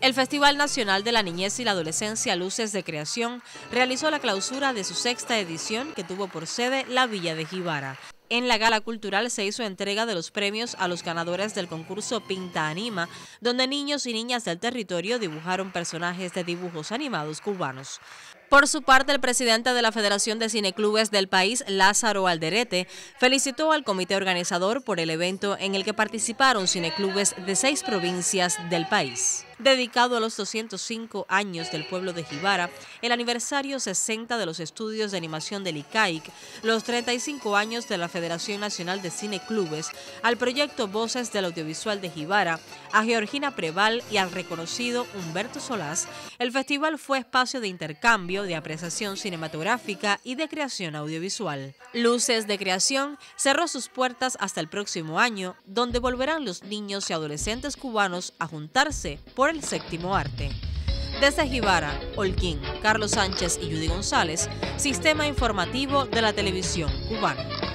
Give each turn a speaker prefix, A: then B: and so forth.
A: El Festival Nacional de la Niñez y la Adolescencia Luces de Creación realizó la clausura de su sexta edición que tuvo por sede la Villa de Jibara. En la gala cultural se hizo entrega de los premios a los ganadores del concurso Pinta Anima, donde niños y niñas del territorio dibujaron personajes de dibujos animados cubanos. Por su parte, el presidente de la Federación de Cineclubes del país, Lázaro Alderete, felicitó al comité organizador por el evento en el que participaron cineclubes de seis provincias del país dedicado a los 205 años del pueblo de Jibara, el aniversario 60 de los estudios de animación del ICAIC, los 35 años de la Federación Nacional de Cine Clubes, al proyecto Voces del Audiovisual de Jibara, a Georgina Preval y al reconocido Humberto Solás, el festival fue espacio de intercambio, de apreciación cinematográfica y de creación audiovisual. Luces de Creación cerró sus puertas hasta el próximo año, donde volverán los niños y adolescentes cubanos a juntarse por el séptimo arte. Desde Jibara, Holguín, Carlos Sánchez y Judy González, Sistema Informativo de la Televisión Cubana.